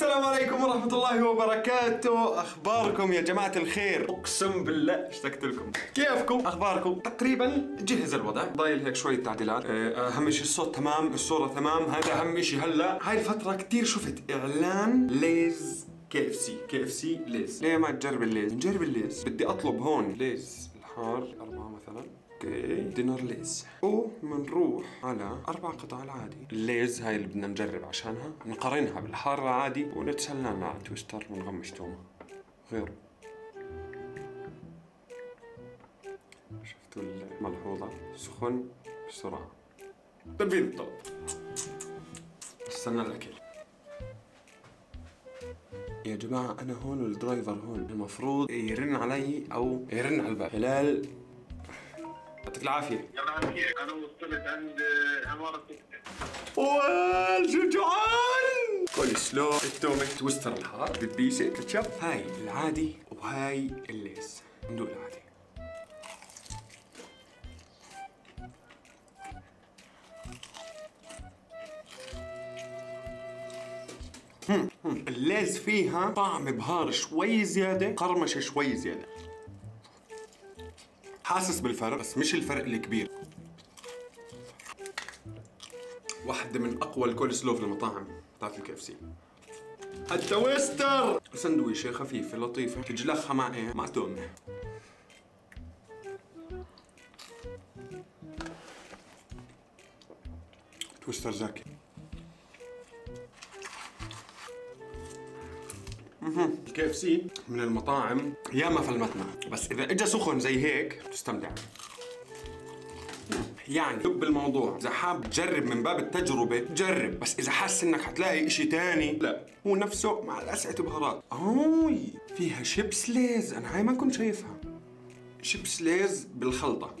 السلام عليكم ورحمة الله وبركاته، أخباركم يا جماعة الخير؟ أقسم بالله اشتقت لكم، كيفكم؟ أخباركم؟ تقريبا جهز الوضع، ضايل هيك شوية تعديلات، آه، أهم شيء الصوت تمام، الصورة تمام، هذا أهم شيء هلأ، هاي الفترة كثير شفت إعلان ليز كي إف سي، كي إف سي ليز، ليه ما تجرب الليز؟ نجرب الليز، بدي أطلب هون ليز الحار أربعة مثلا. okay. dinner ليز. ومنروح على أربع قطع العادي. الليز هاي اللي بدنا نجرب عشانها. نقارنها بالحار العادي ونتسلى مع تويستر ونغمش تومية غيره. شفتوا الملحوظة؟ سخن بسرعة. تنفيذ. الطلب استنى الاكل يا جماعة أنا هون وال driver هون. المفروض يرن علي أو يرن على الباب. هلال يعطيك العافية. تمام كيف أنا وصلت عند عمارة وال شو جوعان كل سلو التومة Twister الحار بالبيسة كاتشب. هاي العادي وهاي ال Lay's ندوق العادي. ال Lay's فيها طعم بهار شوي زيادة قرمشة شوي زيادة. حاسس بالفرق بس مش الفرق الكبير. واحدة من أقوى الكول سلو في المطاعم بتاعت ال KFC ال Twister! سندويشة خفيفة لطيفة. تجلخها مع إيه؟ مع تومة Twister زاكي. ال KFC من المطاعم ياما فلمتنا. بس إذا اجى سخن زي هيك تستمتع يعني لب الموضوع إذا حاب تجرب من باب التجربة جرب. بس إذا حاسس إنك حتلاقي إشي تاني لا. هو نفسه مع لسعة بهارات. اوي فيها شيبس Lay's أنا هاي ما كنت شايفها. شيبس Lay's بالخلطة.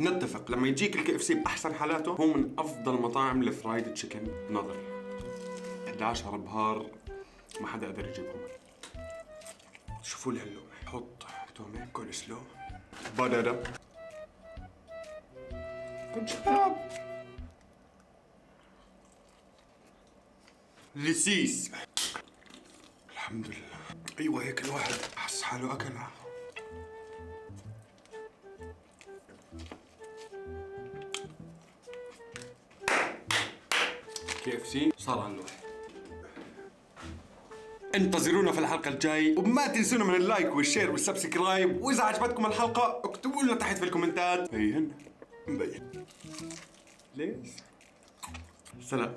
نتفق لما يجيك ال KFC بأحسن حالاته هو من أفضل مطاعم ال fried chicken بنظري 11 بهار ما حدا قدر يجيبهم. شوفوا لي هاللقمه حط تومي كول سلو. بانانا كنت شباب. لسيس. الحمد لله. أيوه هيك الواحد حس حاله اكل KFC صار اللوح انتظرونا في الحلقة الجاي. وما تنسونا من ال like وال share وال subscribe. وإذا عجبتكم الحلقة اكتبوا لنا تحت في الكومنتات. بين مبين ليش؟ سلام.